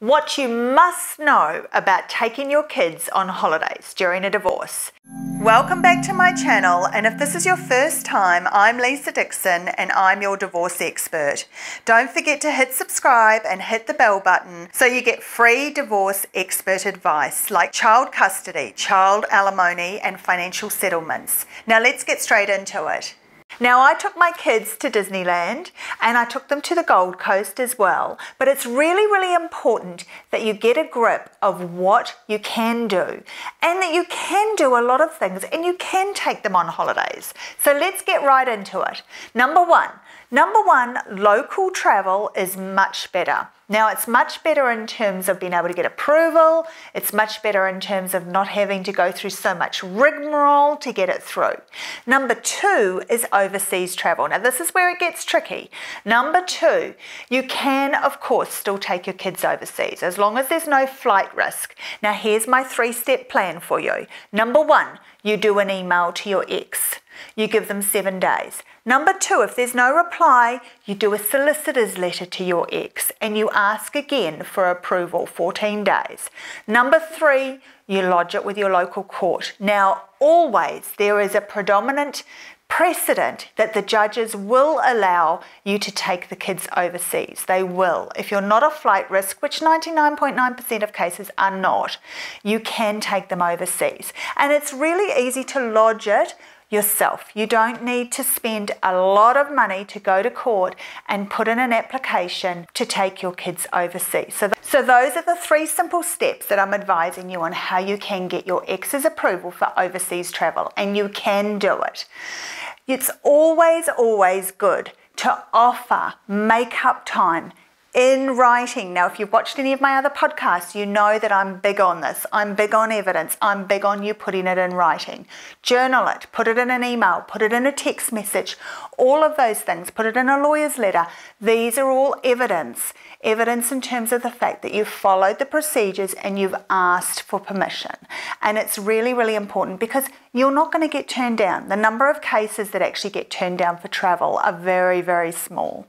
what you must know about taking your kids on holidays during a divorce. Welcome back to my channel, and if this is your first time, I'm Lisa Dixon and I'm your divorce expert. Don't forget to hit subscribe and hit the bell button so you get free divorce expert advice like child custody, child alimony, and financial settlements. Now let's get straight into it. Now, I took my kids to Disneyland and I took them to the Gold Coast as well, but it's really, really important that you get a grip of what you can do and that you can do a lot of things and you can take them on holidays. So let's get right into it. Number one, Number one, local travel is much better. Now, it's much better in terms of being able to get approval. It's much better in terms of not having to go through so much rigmarole to get it through. Number two is overseas travel. Now, this is where it gets tricky. Number two, you can, of course, still take your kids overseas as long as there's no flight risk. Now, here's my three step plan for you. Number one, you do an email to your ex. You give them seven days. Number two, if there's no reply, you do a solicitor's letter to your ex and you ask again for approval 14 days. Number three, you lodge it with your local court. Now, always there is a predominant precedent that the judges will allow you to take the kids overseas. They will. If you're not a flight risk, which 99.9% of cases are not, you can take them overseas. And it's really easy to lodge it yourself. You don't need to spend a lot of money to go to court and put in an application to take your kids overseas. So, th- so those are the three simple steps that I'm advising you on how you can get your ex's approval for overseas travel, and you can do it. It's always, always good to offer make up time in writing. Now, if you've watched any of my other podcasts, you know that I'm big on this. I'm big on evidence. I'm big on you putting it in writing. Journal it, put it in an email, put it in a text message, all of those things, put it in a lawyer's letter. These are all evidence. Evidence in terms of the fact that you've followed the procedures and you've asked for permission. And it's really, really important because you're not going to get turned down. The number of cases that actually get turned down for travel are very, very small.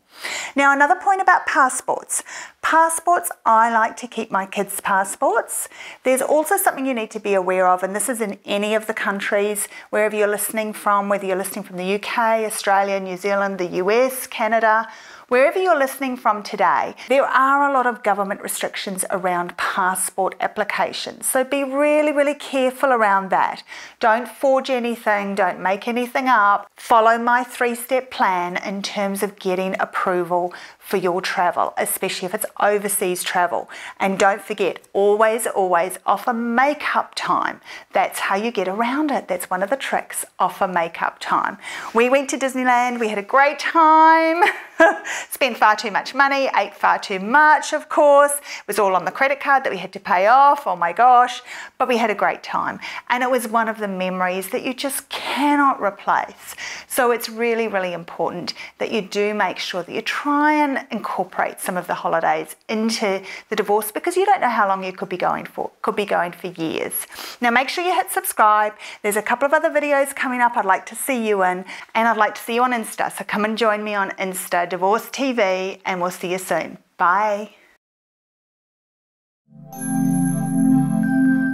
Now, another point about passports. Passports, I like to keep my kids' passports. There's also something you need to be aware of, and this is in any of the countries, wherever you're listening from, whether you're listening from the UK, Australia, New Zealand, the US, Canada, Wherever you're listening from today, there are a lot of government restrictions around passport applications. So be really, really careful around that. Don't forge anything, don't make anything up. Follow my three step plan in terms of getting approval for your travel, especially if it's overseas travel. And don't forget, always, always offer makeup time. That's how you get around it. That's one of the tricks, offer makeup time. We went to Disneyland, we had a great time. Spent far too much money, ate far too much, of course. It was all on the credit card that we had to pay off. Oh my gosh. But we had a great time. And it was one of the memories that you just cannot replace. So it's really, really important that you do make sure that you try and incorporate some of the holidays into the divorce because you don't know how long you could be going for. Could be going for years. Now make sure you hit subscribe. There's a couple of other videos coming up I'd like to see you in and I'd like to see you on Insta. So come and join me on Insta, Divorce TV, and we'll see you soon. Bye. Thank you.